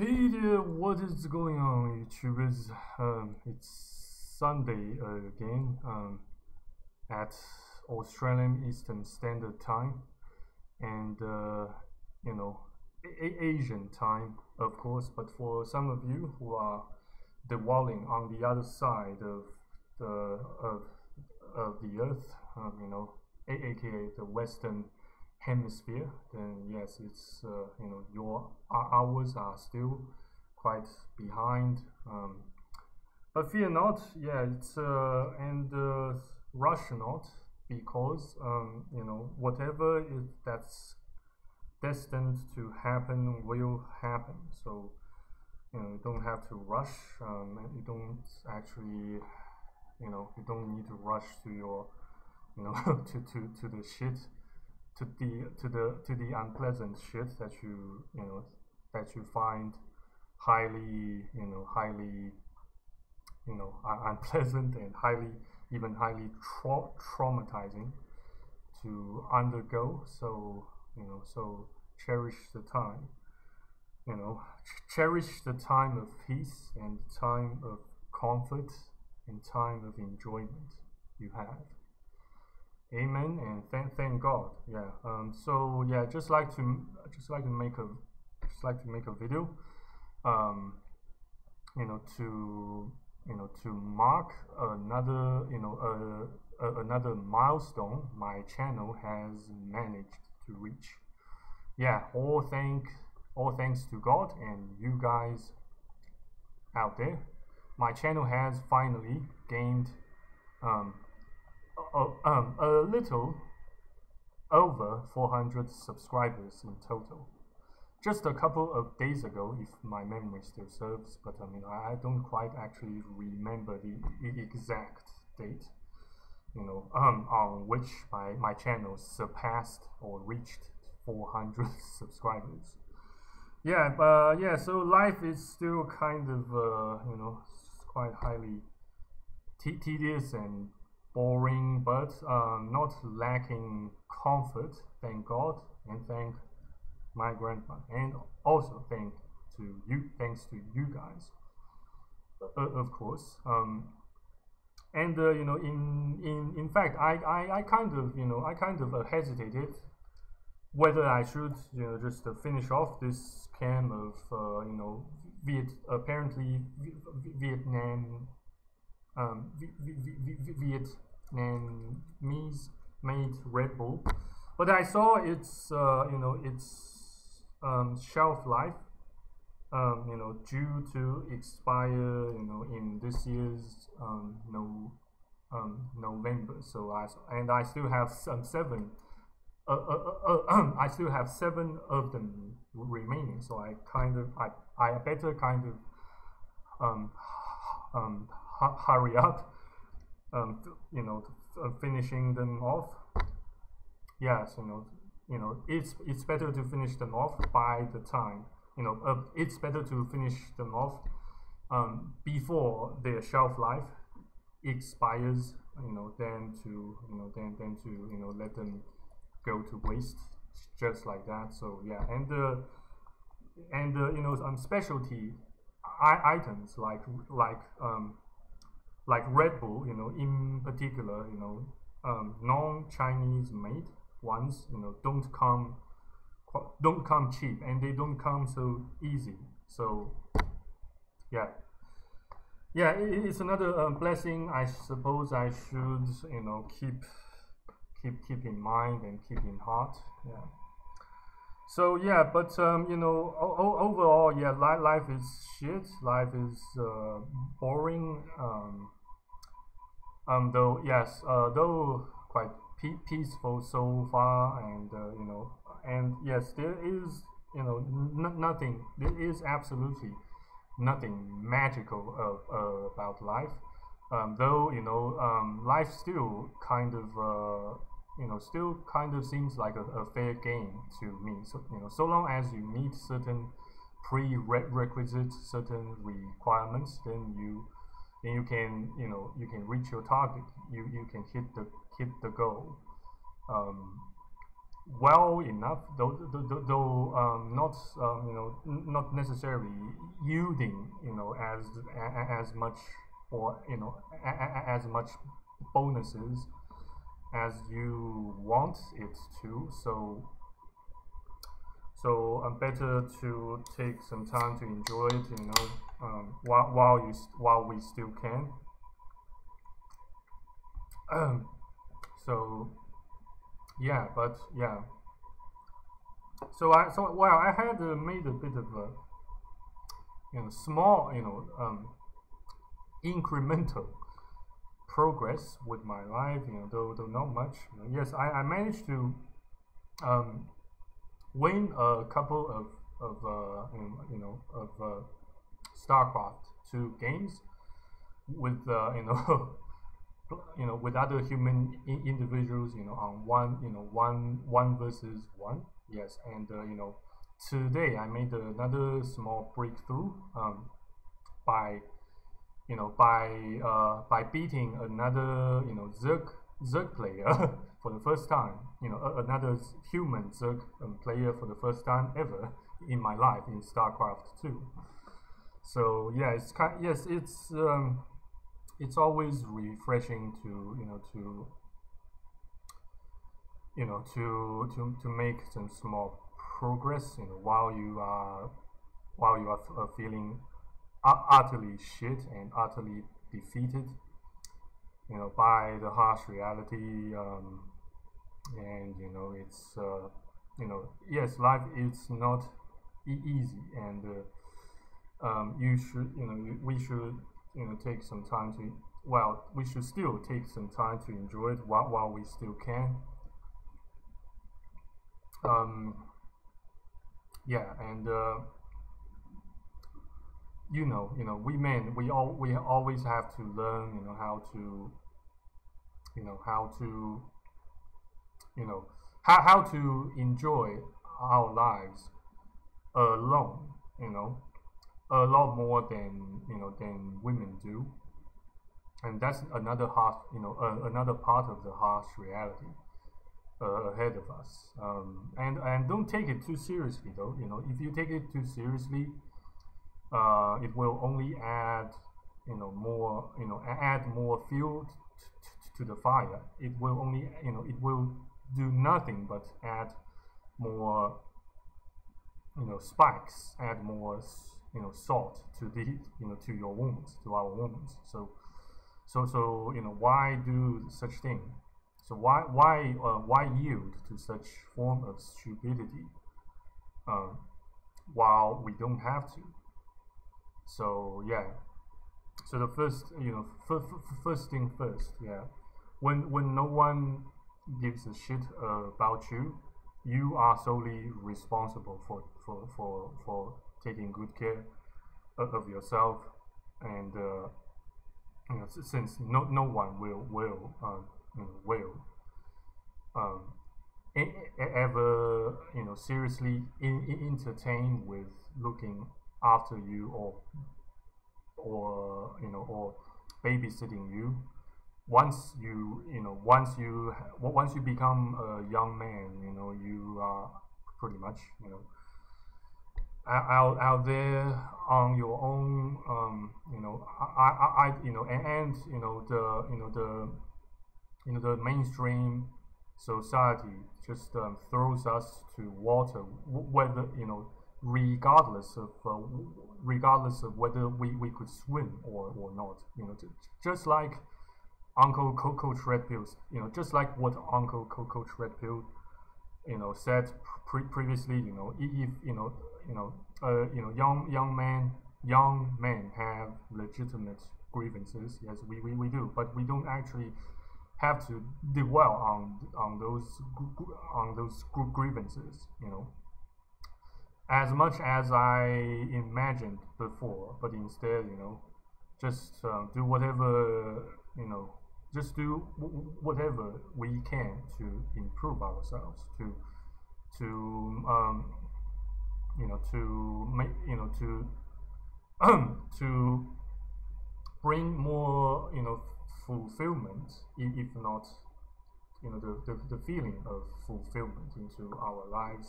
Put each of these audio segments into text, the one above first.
Hey there, what is going on, YouTubers? Um, it's Sunday again um, at Australian Eastern Standard Time, and uh, you know, Asian time, of course. But for some of you who are dwelling on the other side of the of of the Earth, um, you know, aka the Western hemisphere, then yes, it's uh, you know your hours are still quite behind. Um, but fear not, yeah, it's uh, and uh, rush not because um, you know whatever is that's destined to happen will happen. So you know you don't have to rush. Um, you don't actually you know you don't need to rush to your you know to to to the shit to the to the to the unpleasant shit that you you know that you find highly you know highly you know unpleasant and highly even highly tra traumatizing to undergo. So you know so cherish the time you know ch cherish the time of peace and time of comfort and time of enjoyment you have Amen and thank thank God. Yeah. Um. So yeah, just like to just like to make a just like to make a video. Um. You know to you know to mark another you know uh, another milestone my channel has managed to reach. Yeah. All thank all thanks to God and you guys out there. My channel has finally gained um um, a little over 400 subscribers in total. Just a couple of days ago, if my memory still serves, but I mean, I, don't quite actually remember the, exact date, you know, um, on which my, my channel surpassed or reached 400 subscribers. Yeah, but yeah, so life is still kind of, uh, you know, quite highly tedious and boring, but uh, not lacking comfort. Thank God and thank my grandma, and also thank to you, thanks to you guys, uh, of course. Um, and uh, you know, in in in fact, I, I I kind of you know I kind of uh, hesitated whether I should you know just uh, finish off this scam of uh, you know Viet apparently Vietnam um, Vietnamese made Red Bull, but I saw its uh, you know its um, shelf life um, you know due to expire you know in this year's um, no um, November. So I and I still have some seven. Uh, uh, uh, uh I still have seven of them remaining. So I kind of I I better kind of um, um, hurry up, um, you know, finishing them off. Yes, you know, you know, it's it's better to finish them off by the time, you know, uh, it's better to finish them off um, before their shelf life expires, you know, than to, you know, than, than to, you know, let them go to waste just like that. So yeah, and uh, and uh, you know, some specialty items like like um, like Red Bull, you know, in particular, you know, um, non-Chinese made ones, you know, don't come don't come cheap and they don't come so easy. So yeah, yeah, it, it's another um, blessing. I suppose I should, you know, keep keep keep in mind and keep in heart. Yeah. So yeah, but um, you know, overall, yeah, life life is shit. Life is uh, boring. Um, um, though yes, uh, though quite pe peaceful so far, and uh, you know, and yes, there is you know nothing. There is absolutely nothing magical of, uh, about life. Um, though you know, um, life still kind of uh, you know still kind of seems like a, a, fair game to me. So you know, so long as you meet certain prerequisites, certain requirements, then you then you can you know you can reach your target. You you can hit the hit the goal. Um, well enough, though, though, though um, not um, you know not necessarily yielding you know as as much or you know as much bonuses as you want it to. So so um, better to take some time to enjoy it, you know, um, while while you while we still can. Um, so yeah, but yeah. So I so well I had uh, made a bit of a you know small you know um, incremental progress with my life you know though though not much you know, yes I, I managed to um, win a couple of of uh, you know of uh, StarCraft two games with uh, you know you know with other human individuals you know on one you know one one versus one yes. And uh, you know today I made another small breakthrough um, by you know by uh, by beating another you know Zerg Zerg player for the first time you know another human Zerg um, player for the first time ever in my life in StarCraft 2 so yeah it's kind yes it's um, it's always refreshing to you know to you know to to to make some small progress you know while you are while you are feeling utterly shit and utterly defeated you know by the harsh reality um, and you know it's uh, you know yes life is not e easy and uh, um, you should you know we should you know take some time to well we should still take some time to enjoy it while, while we still can. Um, yeah and uh, you know you know we men we all we always have to learn you know how to you know how to you know how, how to enjoy our lives alone you know a lot more than you know than women do. And that's another harsh you know uh, another part of the harsh reality uh, ahead of us. Um, and and don't take it too seriously though. You know if you take it too seriously uh, it will only add you know more you know add more fuel to the fire. It will only you know it will do nothing but add more you know spikes add more you know salt to the you know to your wounds to our wounds. So so so you know why do such thing? So why why uh, why yield to such form of stupidity uh, while we don't have to so yeah. So the first you know first thing first yeah. When when no one gives a shit about you you are solely responsible for for for for taking good care of yourself and uh, you know, since no no one will will uh, you know, will um, ever you know seriously in entertain with looking after you or or you know or babysitting you once you you know once you once you become a young man you know you are pretty much you know out out there on your own um, you know I, I, I you know and, and you know the you know the you know the mainstream society just um, throws us to water whether you know regardless of uh, regardless of whether we, we could swim or, or not you know just like uncle Co coach redpill you know just like what uncle Coco coach redpill you know said pre previously you know if you know you know, uh, you know, young young men, young men have legitimate grievances. Yes, we, we, we do, but we don't actually have to dwell on on those on those grievances. You know, as much as I imagined before, but instead, you know, just uh, do whatever you know, just do whatever we can to improve ourselves, to to um, you know to make you know to to bring more you know fulfillment if not you know the, the, the feeling of fulfillment into our lives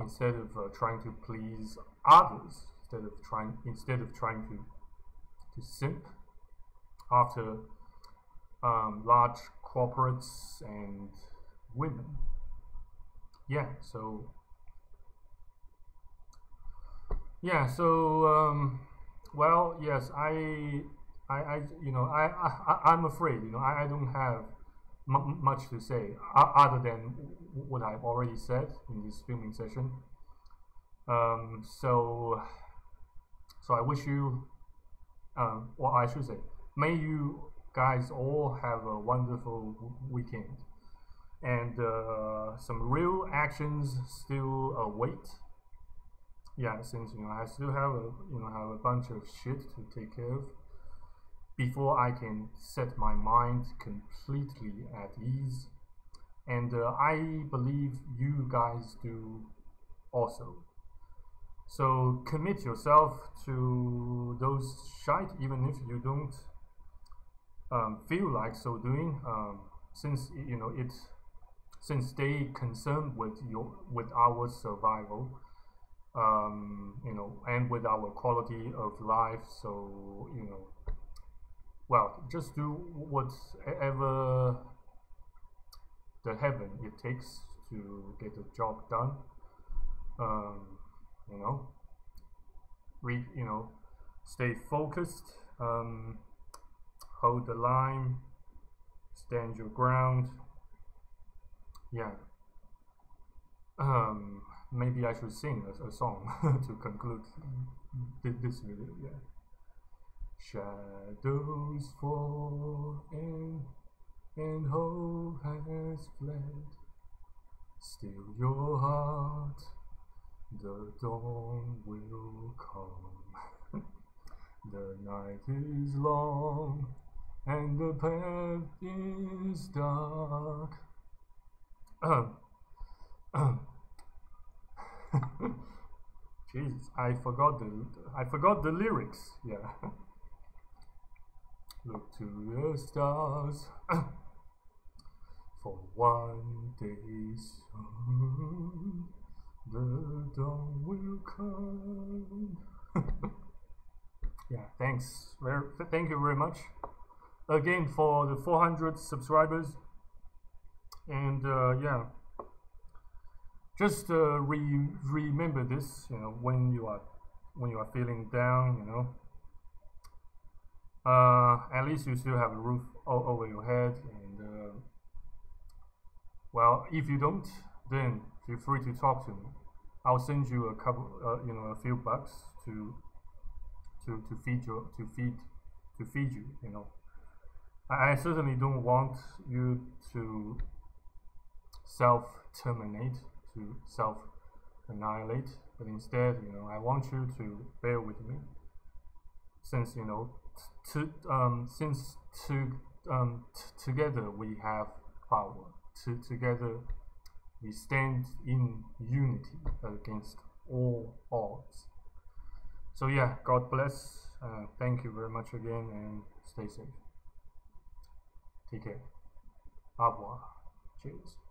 instead of uh, trying to please others instead of trying instead of trying to to simp after um, large corporates and women. Yeah so yeah so um, well yes I I, I you know I, I I'm afraid you know I, I don't have much to say other than what I've already said in this filming session. Um, so so I wish you um, well I should say may you guys all have a wonderful weekend. And uh, some real actions still await. Yeah since you know I still have a you know have a bunch of shit to take care of before I can set my mind completely at ease. And uh, I believe you guys do also. So commit yourself to those shite, even if you don't um, feel like so doing, um, since you know it, since they concern with your with our survival, um, you know, and with our quality of life. So you know, well, just do whatever the heaven it takes to get the job done. Um, you know, read, you know, stay focused, um, hold the line, stand your ground. Yeah. Um, maybe I should sing a, a song to conclude this video. Yeah. Shadows fall and, and hope has fled. Still your heart, the dawn will come. the night is long and the path is dark. Um, um. Jesus, I forgot the I forgot the lyrics. Yeah. Look to the stars for one day soon. The dawn will come. yeah, thanks. Very, thank you very much again for the 400 subscribers. And uh, yeah, just uh, re remember this. You know, when you are when you are feeling down, you know, uh, at least you still have a roof over your head and uh, well if you don't then feel free to talk to me. I'll send you a couple uh, you know a few bucks to to to feed you to feed to feed you you know. I, I certainly don't want you to self terminate to self annihilate but instead you know I want you to bear with me since you know to um, since to um, together we have power. To together we stand in unity against all odds. So yeah, God bless. Uh, thank you very much again, and stay safe. Take care. Au revoir. Cheers.